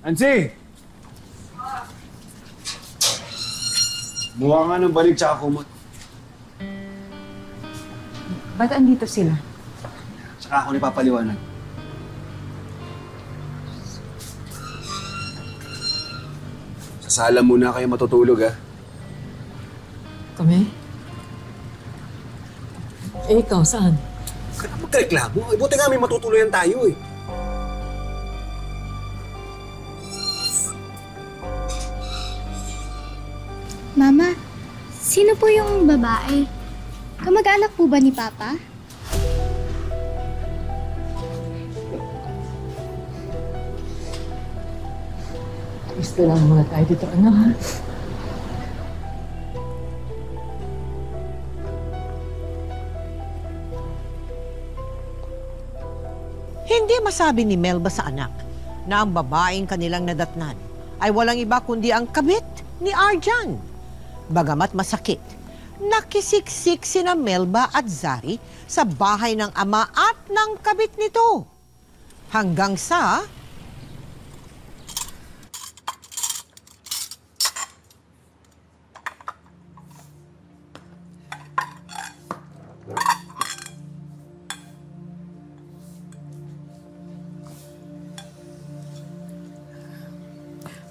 Ansi! Buha nga ng balik tsaka kumot. Ba't andito sila? Tsaka ako nipapaliwanag. Sa sala muna kayo matutulog, ha? Kami? Eh, ikaw, saan? Huwag ka na magreklamo. Eh, buti nga may matutuloyan tayo, eh. Mama, sino po yung babae? Kamag-anak po ba ni Papa? Gusto lang muna tayo dito, ano ha? Hindi masabi ni Melba sa anak na ang babaeng kanilang nadatnan ay walang iba kundi ang kabit ni Arjan. Bagamat masakit, nakisiksik sina Melba at Zari sa bahay ng ama at ng kabit nito. Hanggang sa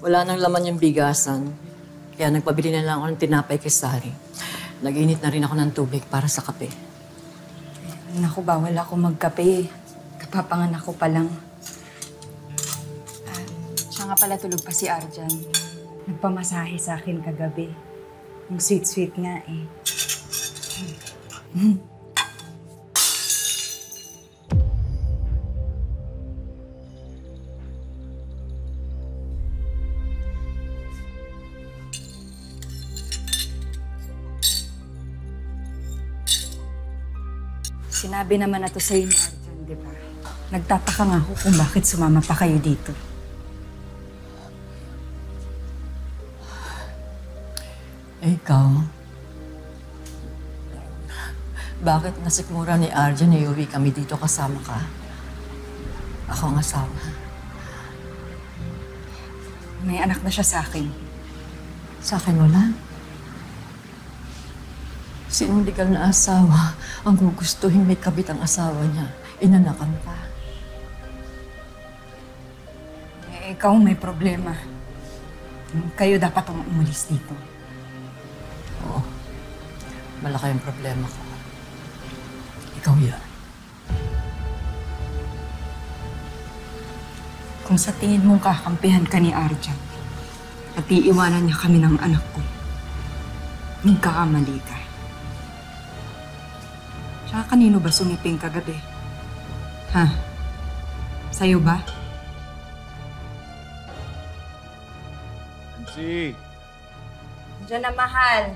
Wala nang laman yung bigasan. Kaya nagpabili na lang ako ng tinapay kay Sari. Nag-init na rin ako ng tubig para sa kape. Naku, bawal ako magkape. Kapapanganak ko pa lang. Ah, siya nga pala tulog pa si Arjan. Nagpamasahe sa akin kagabi. Yung sweet-sweet nga eh. Sinabi naman na to sa'yo ni Arjan, di ba? Nagtataka nga ako kung bakit sumama pa kayo dito. Eh, ikaw? Bakit nasikmura ni Arjun na iuwi kami dito kasama ka? Ako ang asawa. May anak na siya sa akin. Sa akin wala. Sinong legal na asawa ang gugustuhin may kabit ang asawa niya? Inanakan ka. Eh, ikaw may problema. Kayo dapat ang umalis dito. Oo. Malaki ang problema ko. Ikaw yan. Kung sa tingin mong kakampihan ka ni Arjan at iiwanan niya kami ng anak ko, nagkakamali ka. Tsaka kanino ba sumiping kagabi? Ha? Sa'yo ba? Ansi! Diyan na, mahal.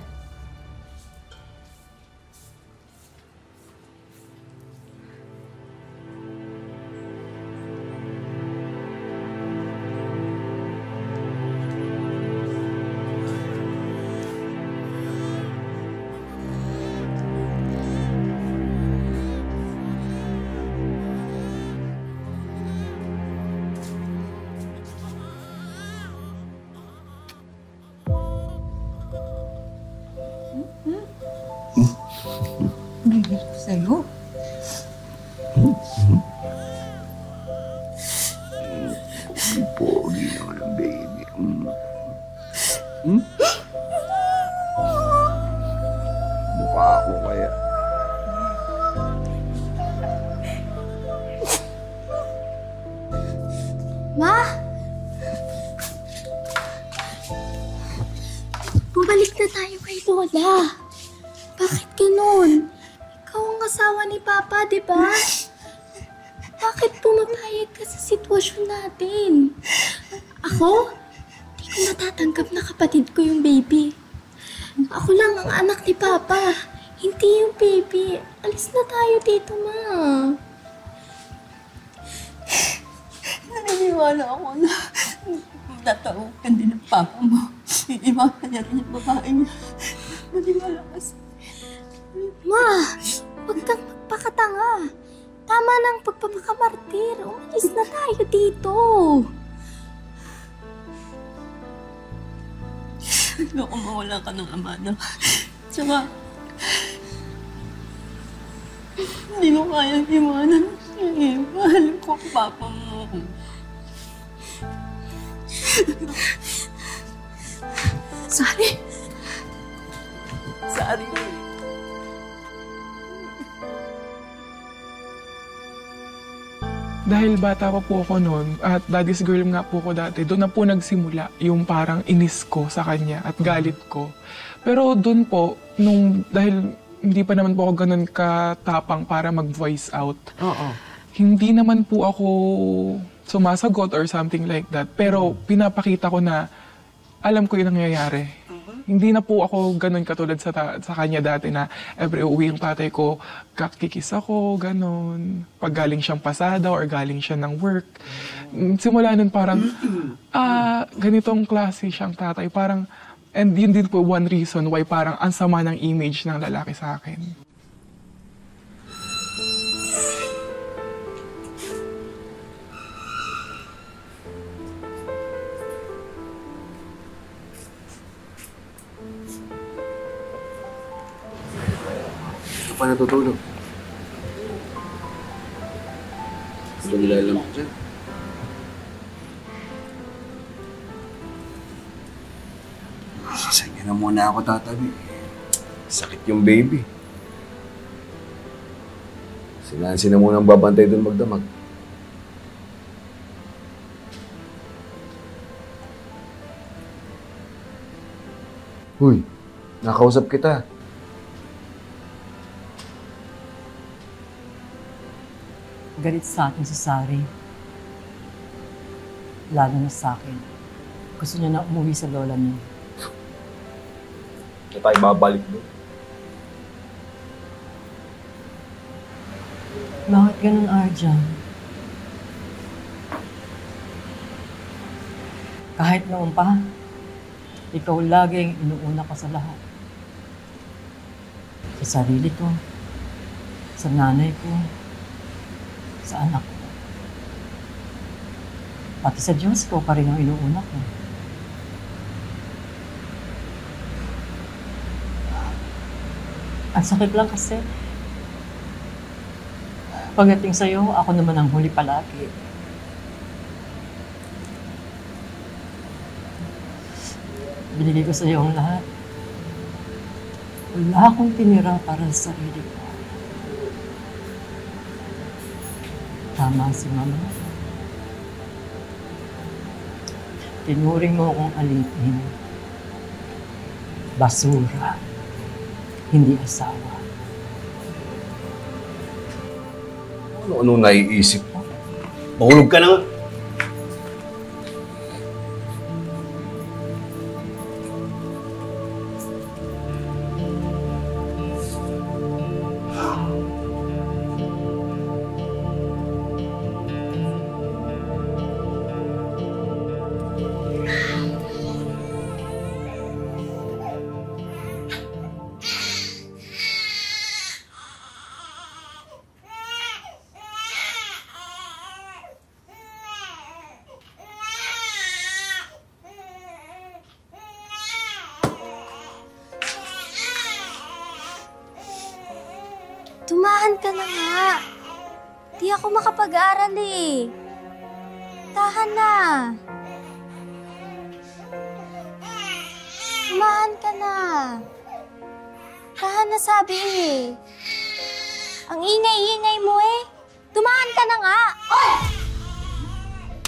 Bibig ko sa'yo. Pogi naman ang baby. Mm. Hmm? Mukha ako kaya. Ma? Bumalik na tayo kay Lola. Bakit ganun? Asawa ni Papa, di ba? Bakit pumapayag ka sa sitwasyon natin? Ako? Di ko natatanggap na kapatid ko yung baby. Ako lang ang anak ni Papa. Hindi yung baby. Alis na tayo dito, ma. Naniniwala ako na tataukan din ng papa mo. Iiwanan niya rin yung babae niya. Maniwala ka sa Ma, huwag kang magpakatanga. Tama ang pagpapakamartir. Umalis na tayo dito. Ayoko mawala ka ng amana. Tsaka, hindi ko kayang iwanan siya eh. Mahal ko ang papa mo. Sari! Sari! Dahil bata pa po ako noon at daddy's girl nga po ako dati, doon na po nagsimula yung parang inis ko sa kanya at galit ko. Pero doon po, nung dahil hindi pa naman po ako ganun katapang para mag-voice out, Oo. hindi naman po ako sumasagot or something like that. Pero pinapakita ko na alam ko yung nangyayari. Hindi na po ako ganun katulad sa, sa kanya dati na every uwi yung tatay ko, kakikis ako, ganun. Pag galing siyang pasada or galing siya ng work. Simula nun parang, ah, ganitong klase siyang tatay. Parang, and yun din po one reason why parang ang sama ng image ng lalaki sa akin. Pa natutulog. Nilalam ko dyan. Inyo na muna ako tatabi. Sakit yung baby. Si Nancy na muna ang babantay doon magdamag. Huy, nakausap kita. Galit sa akin si Sari. Lalo na sa akin. Gusto niya na umuwi sa lola niya. Na tayo babalik doon. Bakit ganun, Arjan? Kahit noon pa, ikaw laging inuuna ko sa lahat. Sa sarili ko, sa nanay ko, sa anak ko. Pati sa Diyos ko pa rin ang inuuna ko. Ang sakit lang kasi, Pagdating sa'yo, ako naman ang huli palagi. Binigay ko sa'yo ang lahat. Wala akong tinira para sa sarili ko. Tama si Mama. Tinuring mo akong alipin. Basura. Hindi asawa. Ano-ano naiisip mo? Mahulog ka na nga. Tumahan ka na nga. Di ako makapag-aral eh. Tahan na. Tumahan ka na. Tahan na sabi eh. Ang ingay-ingay mo eh. Tumahan ka na nga.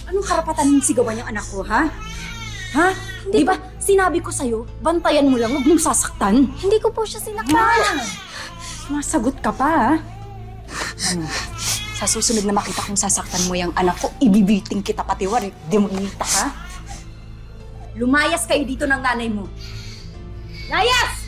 Anong karapatan mong sigawan yung anak ko, ha? Ha? Di ba sinabi ko sa'yo, bantayan mo lang, huwag mong sasaktan. Hindi ko po siya sinaktan. Masagot ka pa, ha? Ano? Sa susunod na makita kong sasaktan mo yung anak ko, ibibiting kita patiwar, eh. Demonita ka. Lumayas kayo dito ng nanay mo. Layas!